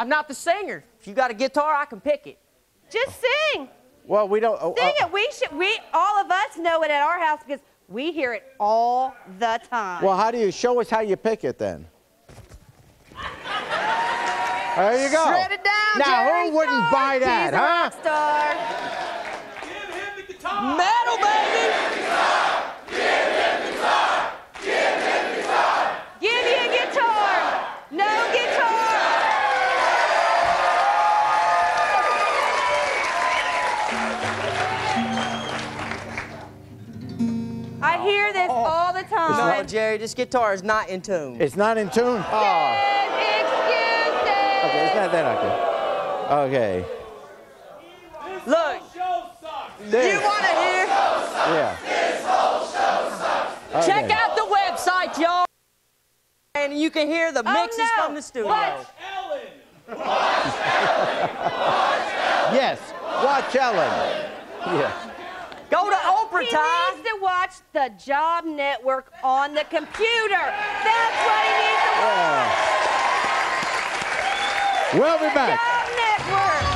I'm not the singer. If you got a guitar, I can pick it. Just sing. Well, we don't. oh, Sing uh, it. We should. We all of us know it at our house because we hear it all the time. Well, how do you show us how you pick it then? There you go. Shred it down, Now, Jerry. who wouldn't buy He's that, a huh? rock star. Metal, I hear this oh. all the time. No. Jerry, this guitar is not in tune. It's not in tune. Oh, okay. It's not that okay. Okay. Look, This, you want to hear? yeah. Check Okay. out the website, y'all. And you can hear the Oh, mixes no. from the studio. Watch. Ellen. Yes. Watch Ellen. Yeah. Go to Oprah He time. needs to watch the job network on the computer. That's what he needs to watch. We'll be back. Job network.